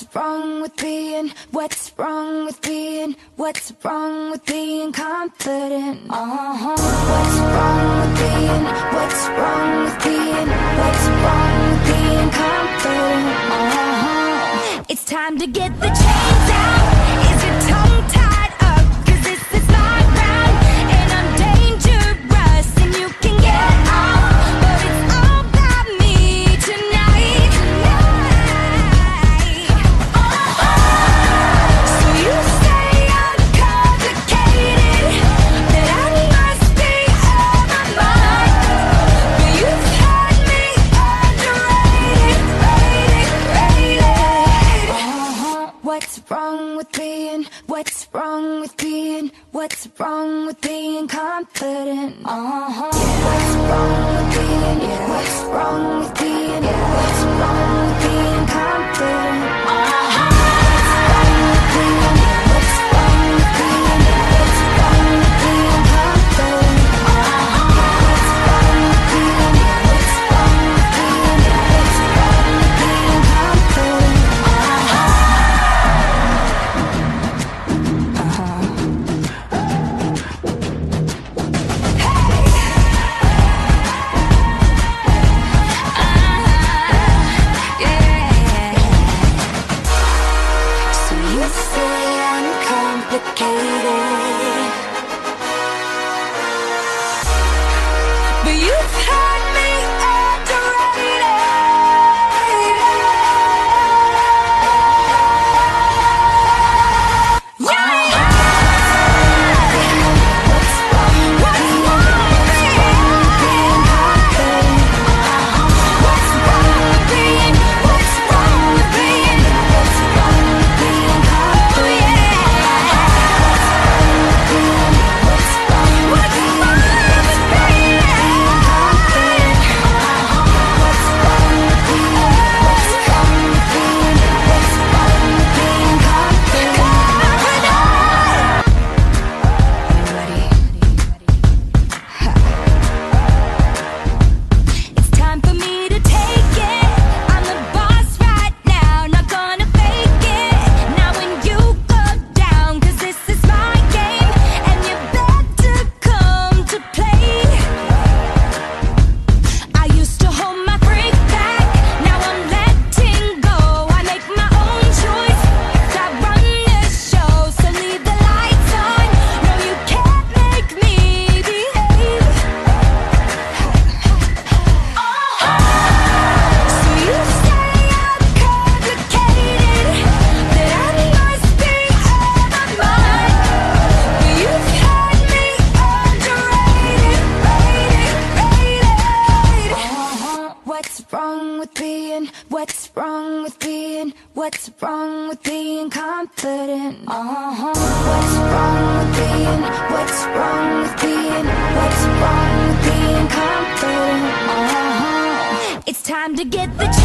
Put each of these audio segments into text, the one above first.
What's wrong with being, what's wrong with being, what's wrong with being confident? Uh -huh. What's wrong with being, what's wrong with being, what's wrong with being confident? Uh -huh. It's time to get the chains out. What's wrong with being confident? Uh-huh. Yeah. What's wrong with being? Yeah. What's wrong with being? Yeah. What's wrong with being? What's wrong with being confident? Uh -huh. What's wrong with being? What's wrong with being? What's wrong with being confident? Uh -huh. It's time to get the.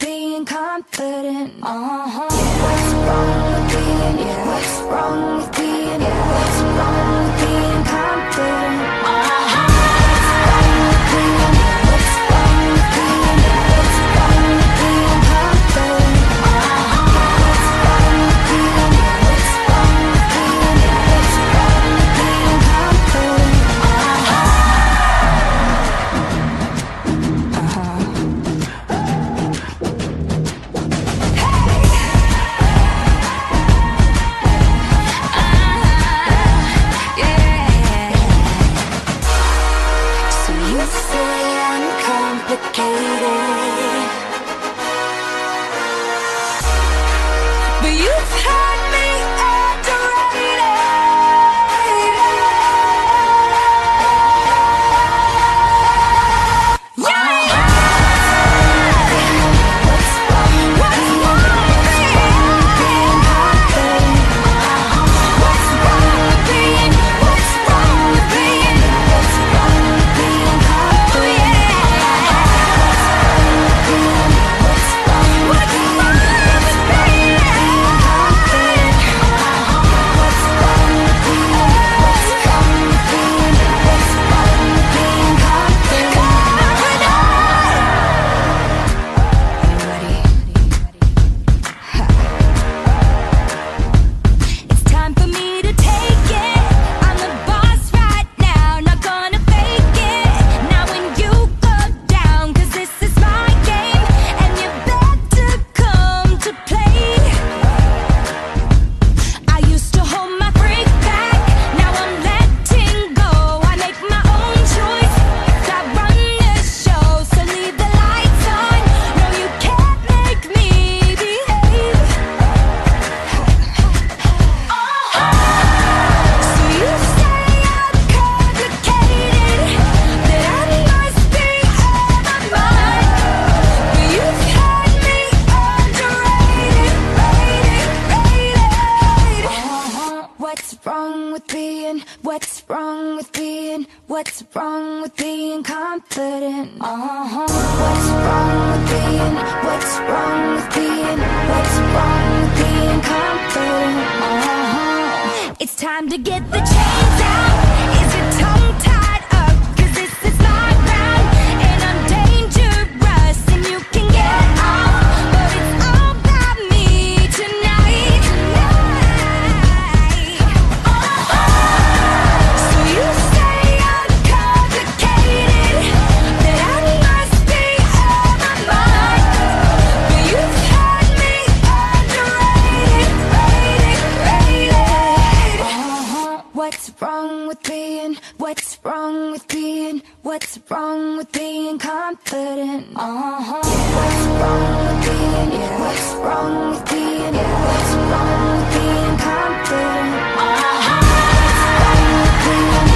being confident? Uh-huh. Yeah. What's wrong with being? Yeah. What's wrong with being? Yeah. What's wrong with being confident? say I'm complicated What's wrong with being? What's wrong with being confident? Uh-huh. What's wrong with being? What's wrong with being? What's wrong with being confident? Uh-huh. It's time to get the chains out. With being? What's wrong with being? What's wrong with being confident? Uh-huh. What's wrong with being? What's wrong with being? What's wrong with being confident? Uh-huh. What's